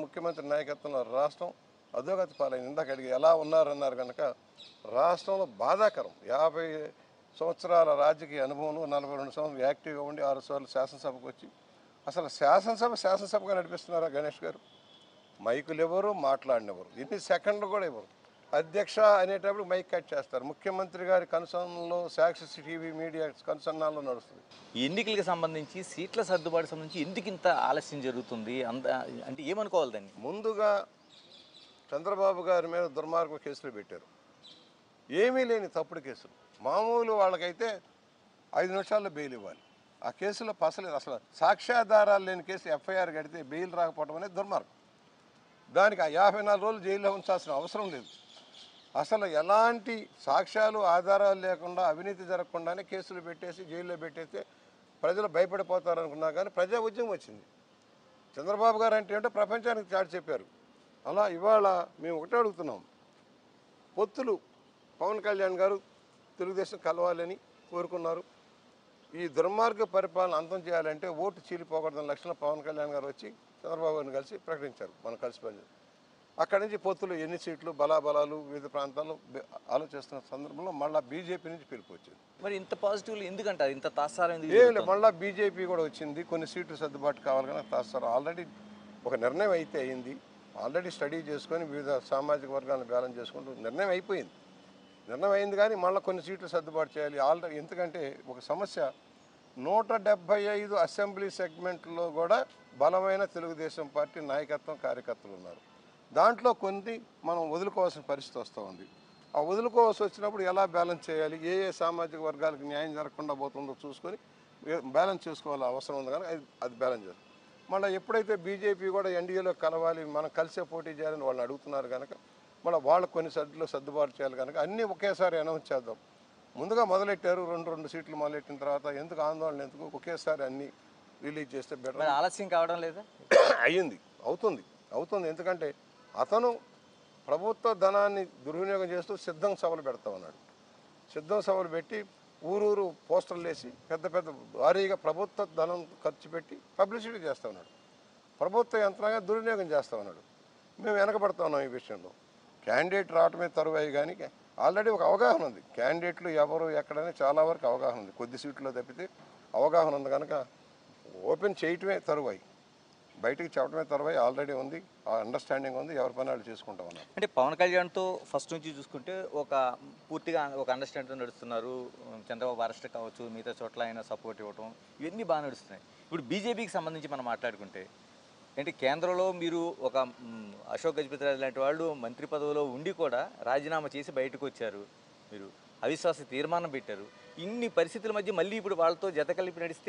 ముఖ్యమంత్రి నాయకత్వంలో రాష్ట్రం అధోగతి పాలైంది. ఇందాక అడిగి ఎలా ఉన్నారన్నారు కనుక రాష్ట్రంలో బాధాకరం. యాభై సంవత్సరాల రాజకీయ అనుభవం నలభై రెండు సంవత్సరాలు యాక్టివ్గా ఉండి ఆరు సార్లు శాసనసభకు వచ్చి అసలు శాసనసభ శాసనసభగా నడిపిస్తున్నారా గణేష్ గారు? మైకులు ఎవరు? మాట్లాడినెవరు? ఇన్ని సెకండ్లు కూడా ఇవ్వరు. అధ్యక్ష అనేటప్పుడు మైక్ కట్ చేస్తారు. ముఖ్యమంత్రి గారి కన్సర్న్లో సాక్షి టీవీ మీడియా కన్సర్నాల్లో నడుస్తుంది. ఎన్నికలకు సంబంధించి సీట్ల సర్దుబాటు సంబంధించి ఎందుకు ఇంత ఆలస్యం జరుగుతుంది? అంత అంటే ఏమనుకోవాలి దాన్ని? ముందుగా చంద్రబాబు గారి మీద దుర్మార్గ కేసులు పెట్టారు. ఏమీ లేని తప్పుడు కేసులు. మామూలు వాళ్ళకైతే ఐదు నిమిషాల్లో బెయిల్ ఇవ్వాలి. ఆ కేసులో పసలేదు అసలు సాక్ష్యాధారాలు లేని కేసు ఎఫ్ఐఆర్ కడితే బెయిల్ రాకపోవడం అనేది దుర్మార్గం. దానికి ఆ యాభై నాలుగు రోజులు జైల్లో ఉంచాల్సిన అవసరం లేదు. అసలు ఎలాంటి సాక్ష్యాలు ఆధారాలు లేకుండా అవినీతి జరగకుండానే కేసులు పెట్టేసి జైల్లో పెట్టేస్తే ప్రజలు భయపడిపోతారు అనుకున్నా కానీ ప్రజా ఉద్యమం వచ్చింది. చంద్రబాబు గారు అంటే ఏంటో ప్రపంచానికి చాటి చెప్పారు. అలా ఇవాళ మేము ఒకటే అడుగుతున్నాం. పొత్తులు పవన్ కళ్యాణ్ గారు తెలుగుదేశం కలవాలని కోరుకున్నారు. ఈ దుర్మార్గ పరిపాలన అంతం చేయాలంటే ఓటు చీలిపోకూడదని లక్షణం పవన్ కళ్యాణ్ గారు వచ్చి చంద్రబాబు గారిని కలిసి ప్రకటించారు. మనం కలిసి పని అక్కడి నుంచి పొత్తులు ఎన్ని సీట్లు బలాబలాలు వివిధ ప్రాంతాల్లో ఆలోచిస్తున్న సందర్భంలో మళ్ళీ బీజేపీ నుంచి పిలుపు వచ్చింది మరి ఇంత పాజిటివ్లు ఎందుకంటారు? ఇంత తాసారం ఎందుకు ఏం? మళ్ళీ బీజేపీ కూడా వచ్చింది. కొన్ని సీట్లు సర్దుబాటు కావాలి కానీ తాస్తారు ఆల్రెడీ ఒక నిర్ణయం అయితే అయింది. ఆల్రెడీ స్టడీ చేసుకొని వివిధ సామాజిక వర్గాలను బ్యాలెన్స్ చేసుకుంటూ నిర్ణయం అయిపోయింది. నిర్ణయం అయింది కానీ మళ్ళీ కొన్ని సీట్లు సర్దుబాటు చేయాలి. ఆల్రెడీ ఎందుకంటే ఒక సమస్య. నూట డెబ్భై ఐదు అసెంబ్లీ సెగ్మెంట్లో కూడా బలమైన తెలుగుదేశం పార్టీ నాయకత్వం కార్యకర్తలు ఉన్నారు. దాంట్లో కొన్ని మనం వదులుకోవాల్సిన పరిస్థితి వస్తూ ఉంది. ఆ వదులుకోవాల్సి వచ్చినప్పుడు ఎలా బ్యాలెన్స్ చేయాలి? ఏ ఏ సామాజిక వర్గాలకు న్యాయం జరగకుండా పోతుందో చూసుకొని బ్యాలెన్స్ చేసుకోవాల్సిన అవసరం ఉంది కానీ అది అది బ్యాలెన్స్ చేయాలి. మళ్ళీ ఎప్పుడైతే బీజేపీ కూడా ఎన్డీఏలో కలవాలి మనం కలిసే పోటీ చేయాలని వాళ్ళని అడుగుతున్నారు కనుక మళ్ళీ వాళ్ళకు కొన్ని సర్దులో సర్దుబాటు చేయాలి కనుక అన్నీ ఒకేసారి అనౌన్స్ చేద్దాం. ముందుగా మొదలెట్టారు రెండు రెండు సీట్లు మొదలెట్టిన తర్వాత ఎందుకు ఆందోళన ఎందుకు ఒకేసారి అన్నీ రిలీజ్ చేస్తే బెటర్ ఆలస్యం కావడం లేదా? అయ్యింది అవుతుంది అవుతుంది. ఎందుకంటే అతను ప్రభుత్వ ధనాన్ని దుర్వినియోగం చేస్తూ సిద్ధం సభలు పెడతా ఉన్నాడు. సిద్ధం సభలు పెట్టి ఊరూరు పోస్టర్లు వేసి పెద్ద పెద్ద భారీగా ప్రభుత్వ ధనం ఖర్చు పెట్టి పబ్లిసిటీ చేస్తూ ఉన్నాడు. ప్రభుత్వ యంత్రాంగం దుర్వినియోగం చేస్తూ ఉన్నాడు. మేము వెనకబడతా ఉన్నాం ఈ విషయంలో. క్యాండిడేట్ రావటమే తరువాయి కానీ ఆల్రెడీ ఒక అవగాహన ఉంది. క్యాండిడేట్లు ఎవరు ఎక్కడనే చాలా వరకు అవగాహన ఉంది. కొద్ది సీట్లో తప్పితే అవగాహన ఉంది కనుక ఓపెన్ చేయటమే తరువాయి. బయటికి చెప్పడమే తర్వాత ఆల్రెడీ ఉంది. ఆ అండర్స్టాండింగ్ ఉంది. ఎవరి పని వాళ్ళు చేసుకుంటా ఉన్నారు అంటే పవన్ కళ్యాణ్తో ఫస్ట్ నుంచి చూసుకుంటే ఒక పూర్తిగా ఒక అండర్స్టాండింగ్ నడుస్తున్నారు. చంద్రబాబు అరెస్ట్ కావచ్చు మిగతా చోట్ల ఆయన సపోర్ట్ ఇవ్వటం ఇవన్నీ బాగా నడుస్తున్నాయి. ఇప్పుడు బీజేపీకి సంబంధించి మనం మాట్లాడుకుంటే అంటే కేంద్రంలో మీరు ఒక అశోక్ గజపతి రాజు లాంటి వాళ్ళు మంత్రి పదవిలో ఉండి కూడా రాజీనామా చేసి బయటకు వచ్చారు మీరు. అవిశ్వాస తీర్మానం పెట్టారు. ఇన్ని పరిస్థితుల మధ్య మళ్ళీ ఇప్పుడు వాళ్ళతో జత కలిపి నడిస్తే